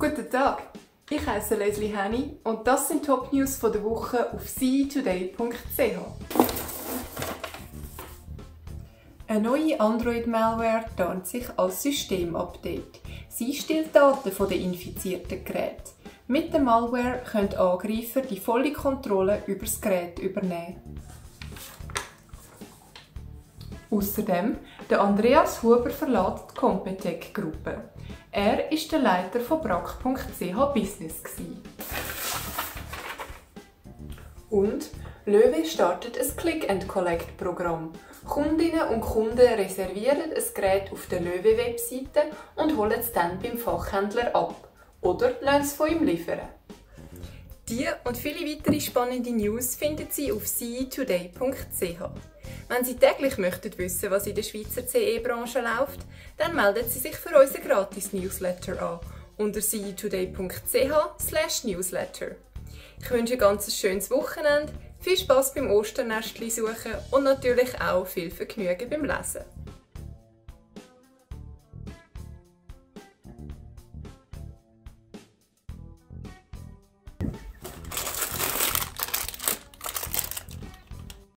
Guten Tag, ich heiße Leslie Henny und das sind Top News von der Woche auf cetoday.ch. Eine neue Android-Malware tarnt sich als Systemupdate. Sie stellt Daten der infizierten Geräte. Mit der Malware können Angreifer die volle Kontrolle über das Gerät übernehmen. Außerdem, der Andreas Huber verlässt die Competech-Gruppe. Er ist der Leiter von brack.ch Business. Und Löwe startet ein Click-and-Collect-Programm. Kundinnen und Kunden reservieren ein Gerät auf der Löwe-Webseite und holen es dann beim Fachhändler ab oder lassen es von ihm liefern. Die und viele weitere spannende News finden Sie auf cetoday.ch. Wenn Sie täglich möchten wissen, was in der Schweizer CE-Branche läuft, dann melden Sie sich für unseren Gratis-Newsletter an unter cetoday.ch/newsletter. Ich wünsche ein ganz schönes Wochenende, viel Spaß beim Osternestli suchen und natürlich auch viel Vergnügen beim Lesen.